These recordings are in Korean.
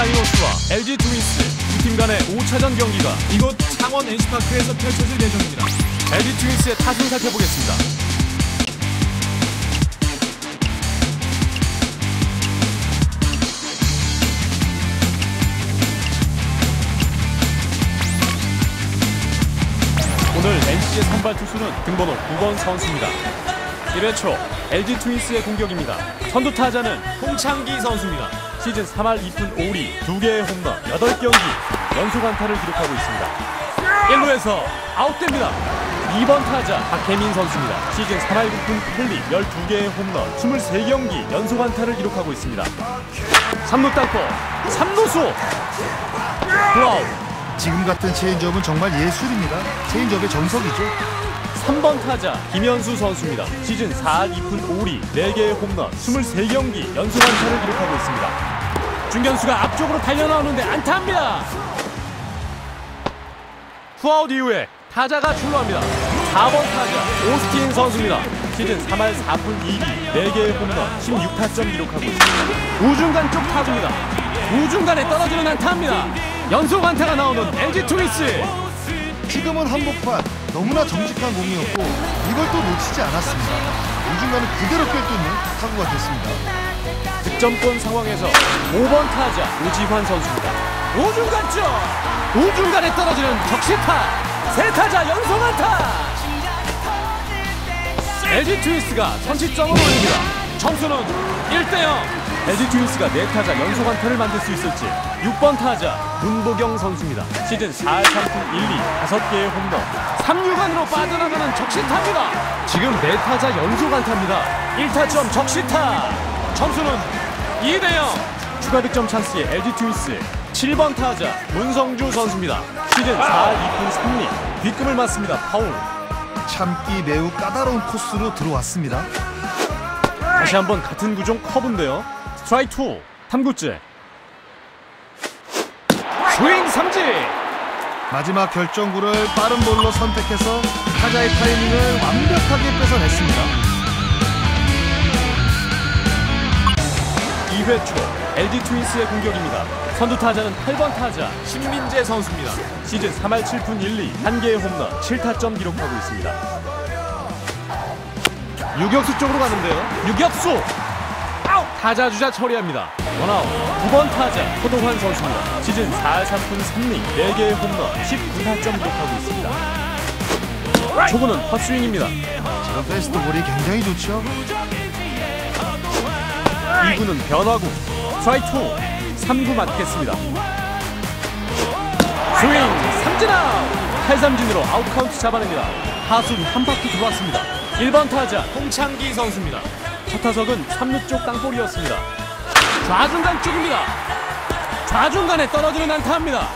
다이노스와 LG 트윈스 두 팀 간의 5차전 경기가 이곳 창원 NC파크에서 펼쳐질 예정입니다. LG 트윈스의 타순 살펴보겠습니다. 오늘 NC의 선발 투수는 등번호 9번 선수입니다. 1회 초 LG 트윈스의 공격입니다. 선두 타자는 홍창기 선수입니다. 시즌 3할 2푼 5리 2개의 홈런 8경기 연속 안타를 기록하고 있습니다. 1루에서 아웃됩니다. 2번 타자 박해민 선수입니다. 시즌 3할 9푼 8리 12개의 홈런 23경기 연속 안타를 기록하고 있습니다. 3루 땅볼 3루수 블라우 지금 같은 체인지업은 정말 예술입니다. 체인지업의 정석이죠. 3번 타자 김현수 선수입니다. 시즌 4할 2푼 5리 4개의 홈런 23경기 연속 안타를 기록하고 있습니다. 중견수가 앞쪽으로 달려나오는데 안타입니다. 투아웃 이후에 타자가 출루합니다. 4번 타자 오스틴 선수입니다. 시즌 3할 4푼 2리 4개의 홈런 16타점 기록하고 있습니다. 우중간 쪽 타구입니다. 우중간에 떨어지는 안타입니다. 연속 안타가 나오는 LG 트윈스 지금은 한복판 너무나 정직한 공이었고 이걸 또 놓치지 않았습니다. 우중간을 그대로 꿰뚫는 타구가 됐습니다. 득점권 상황에서 5번 타자 오지환 선수입니다. 우중간 쪽 우중간에 떨어지는 적시타 세 타자 연속 안타 LG 트윈스가 선취점을 올립니다. 점수는 1대0 LG 트윈스가 네 타자 연속 안타를 만들 수 있을지 6번 타자 문보경 선수입니다. 시즌 4할 3푼 1리 5개의 홈런 3루간으로 빠져나가는 적시타입니다. 지금 네 타자 연속 안타입니다. 1타점 적시타 점수는 2대0 추가 득점 찬스의 LG 트윈스 7번 타자 문성주 선수입니다. 시즌 4할 2푼 3리 뒷금을 맞습니다. 파울 참기 매우 까다로운 코스로 들어왔습니다. 다시 한번 같은 구종 커브인데요. 스트라이크 2 탐구째 스윙 삼진 마지막 결정구를 빠른 볼로 선택해서 타자의 타이밍을 완벽하게 뺏어냈습니다. 2회 초 LG 트윈스의 공격입니다. 선두 타자는 8번 타자 신민재 선수입니다. 시즌 3할 7푼 1리 1개의 홈런 7타점 기록하고 있습니다. 유격수 쪽으로 가는데요. 유격수 타자 주자 처리합니다. 원아웃 9번 타자 허도환 선수입니다. 시즌 4할 3푼 3리 4개의 홈런 19타점 기록하고 있습니다. 초구는 헛스윙입니다. 지금 패스트 볼이 굉장히 좋죠. 2구는 변화구 스트라이크 2 3구 맞겠습니다 스윙 삼진 아웃 탈삼진으로 아웃 카운트 잡아냅니다 하수는 한 바퀴 돌았습니다 1번 타자 홍창기 선수입니다. 첫 타석은 3루 쪽 땅볼이었습니다. 좌중간 쪽입니다. 좌중간에 떨어지는 안타입니다.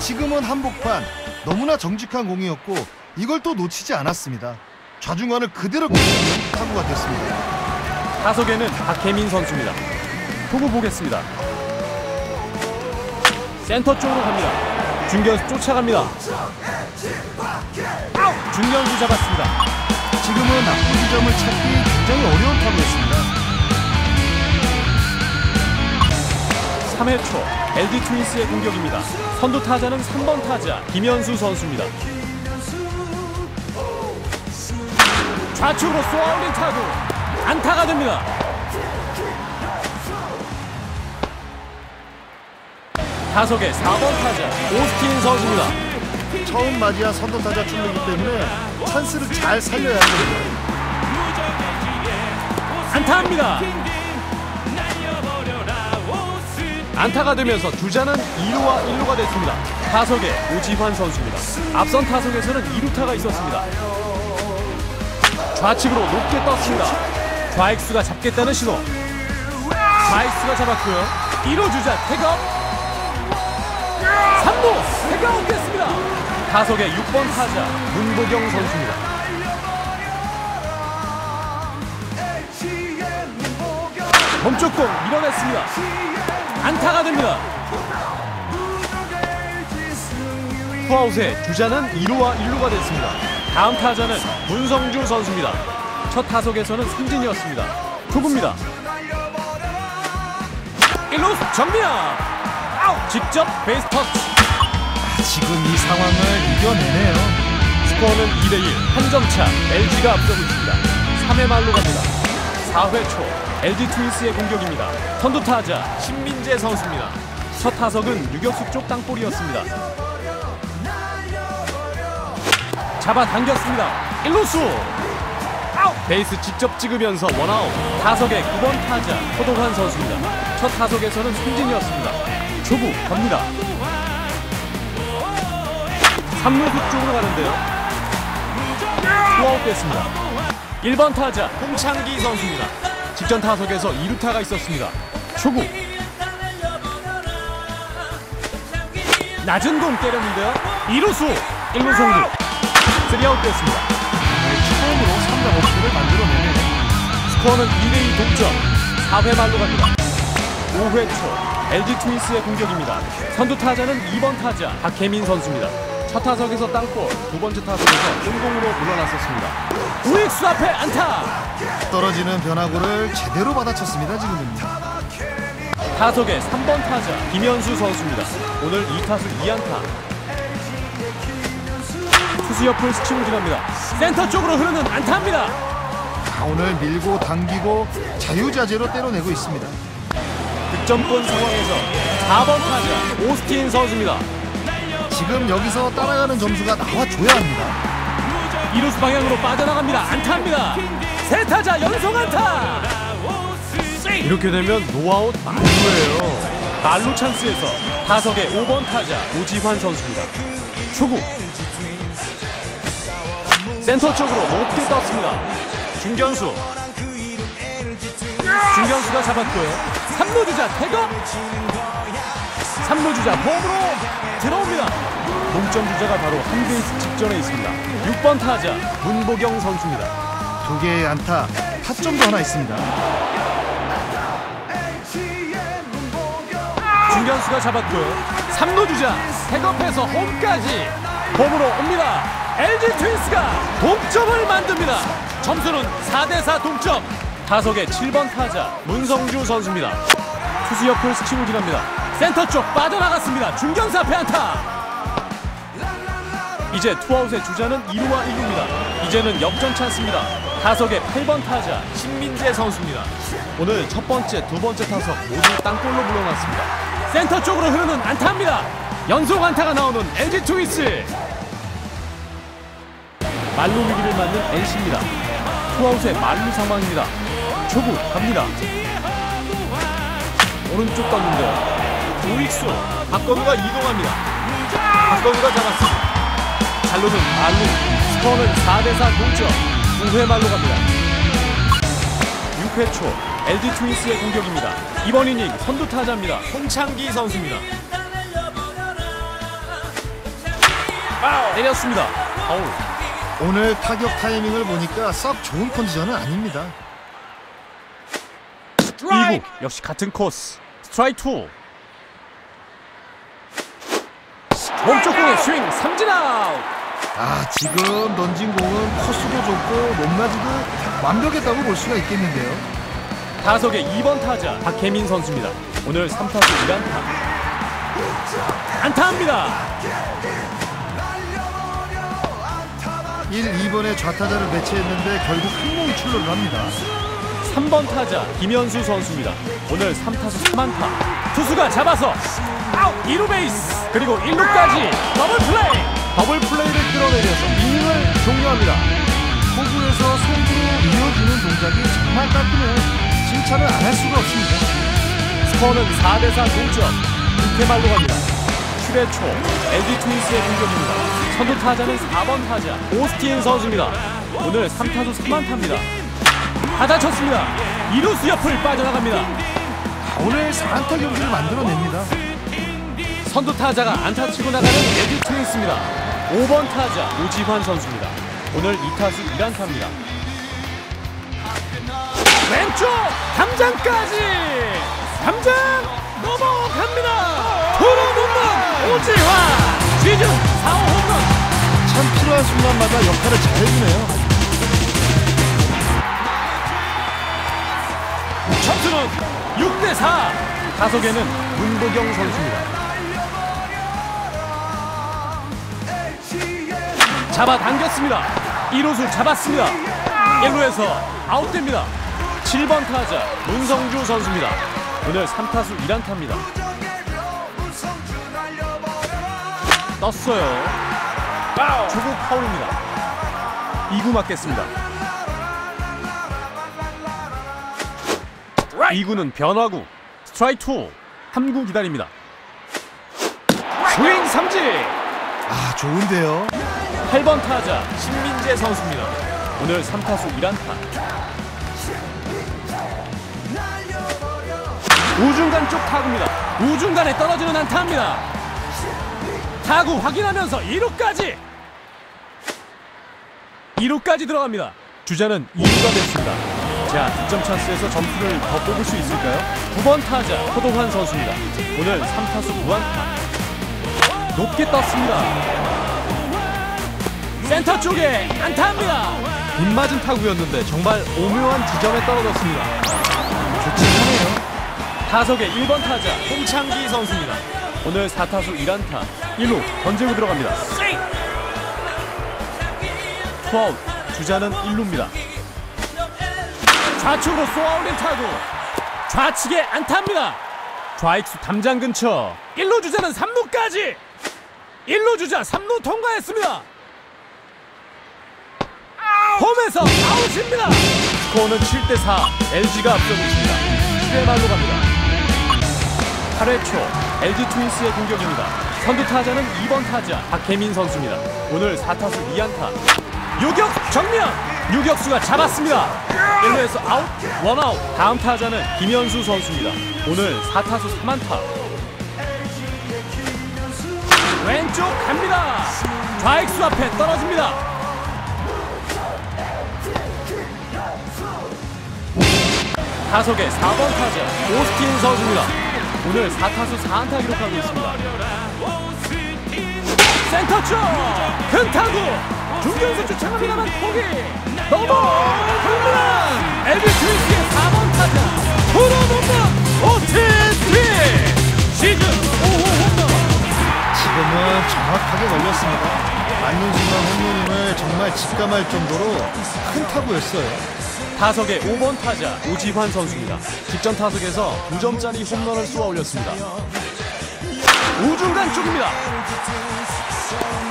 지금은 한복판 너무나 정직한 공이었고 이걸 또 놓치지 않았습니다. 좌중간을 그대로 타구가 됐습니다. 타석에는 박혜민 선수입니다. 투구 보겠습니다. 센터 쪽으로 갑니다. 중견수 쫓아갑니다. 중견수 잡았습니다. 지금은 지점을 찾기 굉장히 어려운 타구였습니다. 3회 초 LG 트윈스의 공격입니다. 선두 타자는 3번 타자 김현수 선수입니다. 좌측으로 쏘아올린 타구 안타가 됩니다. 타석의 4번 타자 오스틴 선수입니다. 처음 맞이한 선두 타자 출루이기 때문에 찬스를 잘 살려야 합니다. 안타입니다. 안타가 되면서 주자는 2루와 1루가 됐습니다. 타석에 오지환 선수입니다. 앞선 타석에서는 2루타가 있었습니다. 좌측으로 높게 떴습니다. 좌익수가 잡겠다는 신호. 좌익수가 잡았고요. 1루 주자 태그업 3루 태그업 됐습니다. 타석의 6번 타자 문보경 선수입니다. 몸쪽 공 밀어냈습니다. 안타가 됩니다. 투아웃에 주자는 2루와 1루가 됐습니다. 다음 타자는 문성주 선수입니다. 첫 타석에서는 삼진이었습니다. 투구입니다. 1루 정면 아웃 직접 베이스 터치 지금 이 상황을 이겨내네요. 스코어는 2대1 한 점 차 LG가 앞서고 있습니다 3회 말로 갑니다 4회 초 LG 트윈스의 공격입니다. 선두 타자 신민재 선수입니다. 첫 타석은 유격수 쪽 땅볼이었습니다. 잡아당겼습니다. 1루수! 아웃! 베이스 직접 찍으면서 원아웃. 타석의 9번 타자 허도환 선수입니다. 첫 타석에서는 삼진이었습니다. 초구 갑니다. 3루수 쪽으로 가는데요. 투아웃 됐습니다. 1번 타자 홍창기 선수입니다. 직전 타석에서 2루타가 있었습니다. 초구. 낮은 공 때렸는데요. 2루수 1루 송구. 3아웃 됐습니다. 처음으로 3자 범실을 만들어내네요. 스코어는 2대2 동점. 4회 말로 갑니다. 5회 초 LG 트윈스의 공격입니다. 선두 타자는 2번 타자 박혜민 선수입니다. 첫 타석에서 땅볼, 두 번째 타석에서 뜬공으로 물러났었습니다. 우익수 앞에 안타. 떨어지는 변화구를 제대로 받아쳤습니다. 지금은요. 타석의 3번 타자 김현수 선수입니다. 오늘 2타수 2안타. 투수 옆을 스치고 지납니다. 센터 쪽으로 흐르는 안타입니다. 아, 오늘 밀고 당기고 자유자재로 때려내고 있습니다. 득점권 상황에서 4번 타자 오스틴 선수입니다. 지금 여기서 따라가는 점수가 나와줘야 합니다. 2루수 방향으로 빠져나갑니다. 안타입니다. 세 타자 연속 안타. 이렇게 되면 노아웃 만루예요. 만루 찬스에서 타석의 5번 타자 오지환 선수입니다. 초구. 센터 쪽으로 높게 떴습니다. 중견수. 중견수가 잡았고요. 3루 주자 태그업. 3루 주자 홈으로 들어옵니다. 동점 주자가 바로 한 베이스 직전에 있습니다. 6번 타자 문보경 선수입니다. 두 개의 안타, 타점도 하나 있습니다. 중견수가 잡았고요. 3루 주자 태업해서 홈까지 홈으로 옵니다. LG 트윈스가 동점을 만듭니다. 점수는 4대4 동점. 타석의 7번 타자 문성주 선수입니다. 투수 옆을 스치고 지납니다. 센터 쪽 빠져나갔습니다. 중견수 앞에 안타. 이제 투아웃의 주자는 2루와 1루입니다. 이제는 역전 찬스입니다. 타석의 8번 타자 신민재 선수입니다. 오늘 첫 번째, 두 번째 타석 모두 땅볼로 물러났습니다. 센터 쪽으로 흐르는 안타입니다. 연속 안타가 나오는 LG 트윈스. 만루 위기를 맞는 NC입니다. 투아웃의 만루 상황입니다. 초구 갑니다. 오른쪽 떴는데요. 우익수 박건우가 이동합니다. 박건우가 잡았습니다. 잘루는 말루. 스코어는 4대4 동점. 9회 말로 갑니다. 6회 초 LG 트윈스의 공격입니다. 이번 이닝 선두 타자입니다. 홍창기 선수입니다. 때렸습니다. 아우. 오늘 타격 타이밍을 보니까 썩 좋은 컨디션은 아닙니다. 2구 역시 같은 코스 스트라이크 2 몸쪽 공의 스윙 삼진 아웃. 아 지금 던진 공은 코스도 좋고 높낮이도 완벽했다고 볼 수가 있겠는데요. 타석의 2번 타자 박해민 선수입니다. 오늘 3타수 1안타. 안타합니다. 1, 2번의 좌타자를 배치했는데 결국 한 출루를 합니다. 3번 타자 김현수 선수입니다. 오늘 3타수 3안타. 투수가 잡아서 아웃 2루 베이스 그리고 1루까지 더블 플레이. 더블 플레이를 끌어내려서 이닝을 종료합니다. 포구에서 송구로 이어주는 동작이 정말 깔끔해요. 칭찬을 안 할 수가 없습니다. 스코어는 4대4 동점. 6회 말로 갑니다. 7회 초 LG 트윈스의 공격입니다. 선두 타자는 4번 타자 오스틴 선수입니다. 오늘 3타수 3안타입니다. 받아쳤습니다. 2루수 옆을 빠져나갑니다. 오늘 4안타 경기를 만들어냅니다. 선두 타자가 안타 치고 나가는 LG 트윈스입니다. 5번 타자 오지환 선수입니다. 오늘 2타수 1안타입니다. 왼쪽 담장까지! 담장 넘어갑니다! 투런 홈런 오지환! 시즌 4호 홈런! 참 필요한 순간마다 역할을 잘 해주네요. 점수는 6대4 타석에는 문보경 선수입니다. 잡아당겼습니다. 1루수 잡았습니다. 1루에서 아웃됩니다. 7번 타자 문성주 선수입니다. 오늘 3타수 1안타입니다. 떴어요. 초구 파울입니다. 2구 맞겠습니다. 2구는 변화구. 스트라이크 2. 3구 기다립니다. 스윙 삼진. 아 좋은데요. 8번 타자 신민재 선수입니다. 오늘 3타수 1안타. 우중간 쪽 타구입니다. 우중간에 떨어지는 안타입니다. 타구 확인하면서 2루까지. 2루까지 들어갑니다. 주자는 2루가 됐습니다. 자, 득점 찬스에서 점수를 더 뽑을 수 있을까요? 9번 타자 허동환 선수입니다. 오늘 3타수 9안타. 높게 떴습니다. 센터 쪽에 안타입니다. 빗맞은 타구였는데 정말 오묘한 지점에 떨어졌습니다. 좋긴 하네요. 타석의 1번 타자 홍창기 선수입니다. 오늘 4타수 1안타 1루 던지고 들어갑니다. 투아웃 주자는 1루입니다. 좌측으로 쏘아올린 타구 좌측에 안타입니다. 좌익수 담장 근처 1루 주자는 3루까지 1루 주자 3루 통과했습니다. 홈에서 아웃입니다. 스코어는 7대 4 LG가 앞서고 있습니다. 7회 말로 갑니다. 8회 초 LG 트윈스의 공격입니다. 선두 타자는 2번 타자 박해민 선수입니다. 오늘 4타수 2안타. 유격 정면 유격수가 잡았습니다. 1루에서 아웃 원아웃 다음 타자는 김현수 선수입니다. 오늘 4타수 3안타. 왼쪽 갑니다. 좌익수 앞에 떨어집니다. 타석의 4번 타자 오스틴 선수입니다. 오늘 4타수 4안타 기록하고 있습니다. 센터 쪽! 큰 타구! 중견수 주창합니다만 포기! 넘어! 홈런! 엘비 트윈스의 4번 타자 프로 홈런 오스틴 트윈! 시즌 5호 홈런! 지금은 정확하게 걸렸습니다. 맞는 순간 홈런임을 정말 직감할 정도로 큰 타구였어요. 타석의 5번 타자 오지환 선수입니다. 직전 타석에서 2점짜리 홈런을 쏘아 올렸습니다. 우중간 쪽입니다.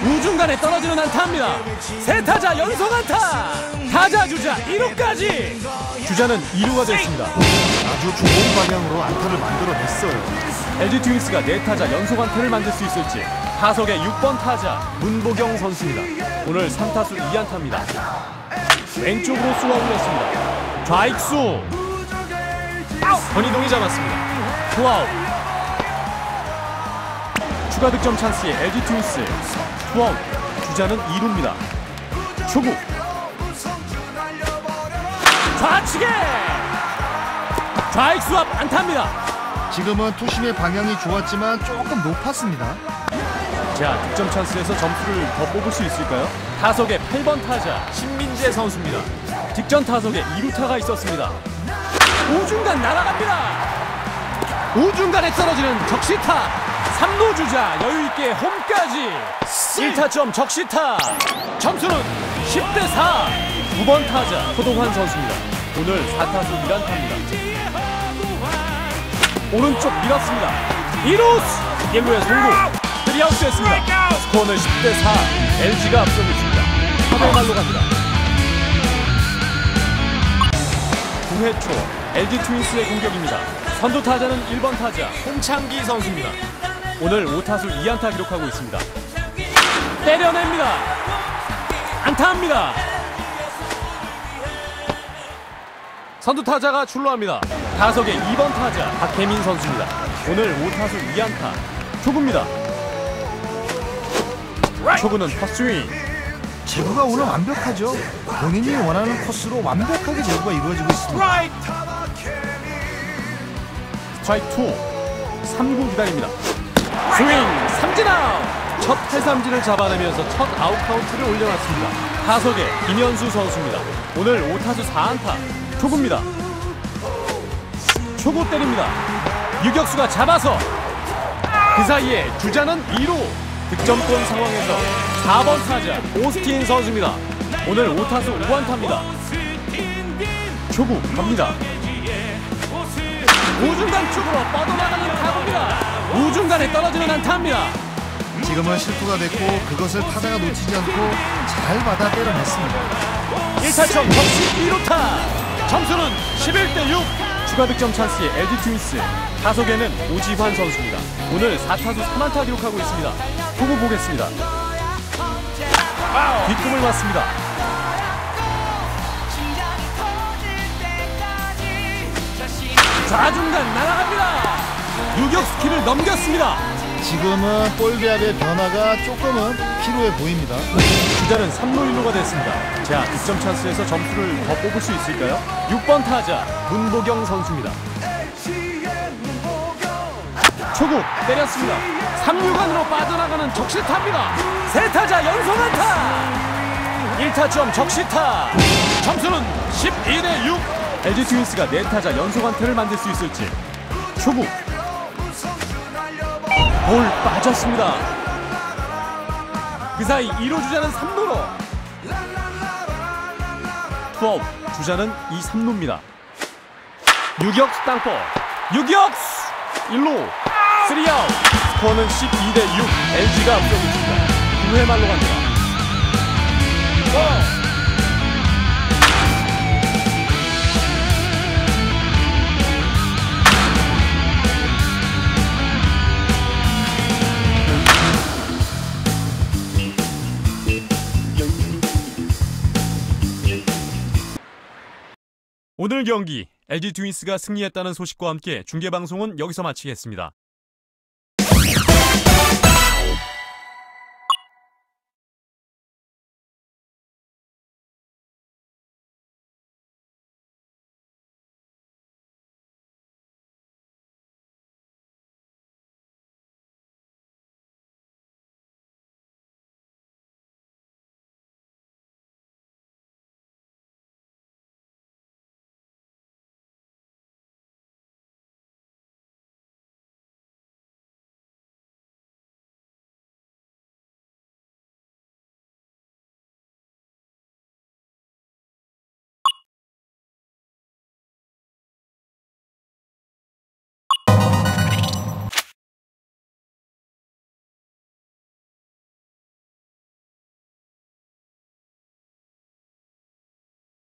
우중간에 떨어지는 안타입니다. 세 타자 연속 안타. 타자 주자 1루까지. 주자는 2루가 됐습니다. 아주 좋은 방향으로 안타를 만들어냈어요. LG 트윈스가 네 타자 연속 안타를 만들 수 있을지. 타석의 6번 타자 문보경 선수입니다. 오늘 3타수 2안타입니다. 왼쪽으로 쏘아 올렸습니다. 좌익수 권희동이 잡았습니다. 투아웃 추가 득점 찬스의 LG 트윈스 투아웃 주자는 2루입니다 초구 좌측에 좌익수 앞 안타입니다 지금은 투심의 방향이 좋았지만 조금 높았습니다. 자 득점 찬스에서 점수를 더 뽑을 수 있을까요? 타석의 8번 타자 신민재 선수입니다. 직전 타석에 2루타가 있었습니다. 우중간 날아갑니다. 우중간에 떨어지는 적시타. 3루 주자 여유있게 홈까지. 1타점 적시타. 점수는 10대4 9번 타자 호동환 선수입니다. 오늘 4타수 1안타입니다. 오른쪽 밀었습니다. 2루스! 1루에 송구 3아웃 됐습니다 스코어는 10대 4 LG가 앞서고 있습니다 3회 말로 갑니다 9회 초 LG 트윈스의 공격입니다. 선두 타자는 1번 타자 홍창기 선수입니다. 오늘 5타수 2안타 기록하고 있습니다. 때려냅니다. 안타합니다. 선두 타자가 출루합니다. 타석의 2번 타자 박혜민 선수입니다. 오늘 5타수 2안타 초구입니다. 초구는 헛스윙. 제구가 오늘 완벽하죠. 본인이 원하는 코스로 완벽하게 제구가 이루어지고 있습니다. 스트라이크 2 3구 기다립니다. 스윙 삼진 아웃. 첫 해삼진을 잡아내면서 첫 아웃 카운트를 올려놨습니다. 타석의 김현수 선수입니다. 오늘 5타수 4안타. 초구입니다. 초구 때립니다. 유격수가 잡아서 그 사이에 주자는 2루 득점권 상황에서 4번 타자 오스틴 선수입니다. 오늘 5타수 5안타입니다. 초구 갑니다. 우중간 쪽으로 뻗어나가는 타구입니다. 우중간에 떨어지는 안타입니다. 지금은 실투가 됐고 그것을 타자가 놓치지 않고 잘 받아 때려냈습니다. 1타점 적시 2루타 점수는 11대 6 추가 득점 찬스의 LG 트윈스. 타석에는 오지환 선수입니다. 오늘 4타수 3안타 기록하고 있습니다. 후보 보겠습니다. 뒷꿈을 맞습니다. 좌중간 날아갑니다. 유격수 키를 넘겼습니다 지금은 볼 배합의 변화가 조금은 필요해 보입니다. 주자는 3루 1루가 됐습니다. 자, 득점 찬스에서 점수를 더 뽑을 수 있을까요? 6번 타자 문보경 선수입니다. 초구 때렸습니다. 3루간으로 빠져나가는 적시타입니다. 세 타자 연속 안타. 1타점 적시타. 점수는 12대 6. LG 트윈스가 네 타자 연속 안타를 만들 수 있을지. 초구. 볼 빠졌습니다. 그 사이 1루 주자는 3루로. 투아웃 주자는 2, 3루입니다. 유격수 땅볼. 유격수! 1루. 3아웃. 스코어는 12대 6 LG가 앞서고 있습니다. 9회 말로 갑니다. 고! 오늘 경기 LG 트윈스가 승리했다는 소식과 함께 중계 방송은 여기서 마치겠습니다.